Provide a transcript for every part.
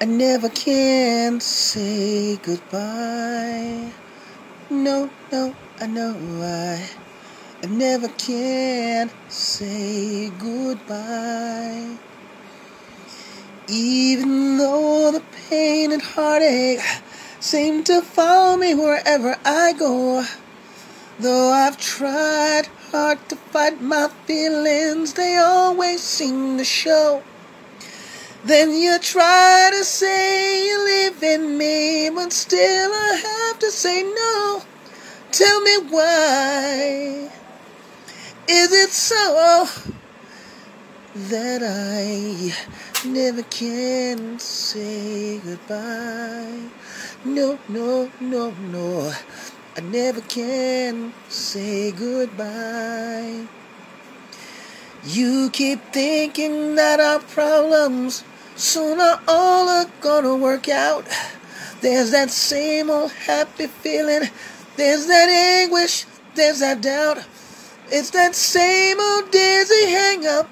I never can say goodbye. No, no, I know I, I never can say goodbye. Even though the pain and heartache seem to follow me wherever I go. Though I've tried hard to fight my feelings, they always seem to show. Then you try to say you live in me, but still I have to say no. Tell me why. Is it so that I never can say goodbye? No, no, no, no. I never can say goodbye. You keep thinking that our problems sooner all are gonna work out. There's that same old happy feeling. There's that anguish. There's that doubt. It's that same old dizzy hang up.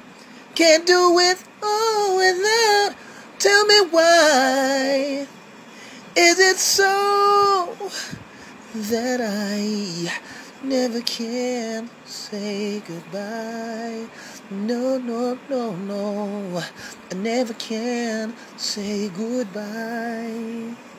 Can't do with or without. Tell me why. Is it so that I never can say goodbye? No, no, no, no. I never can say goodbye.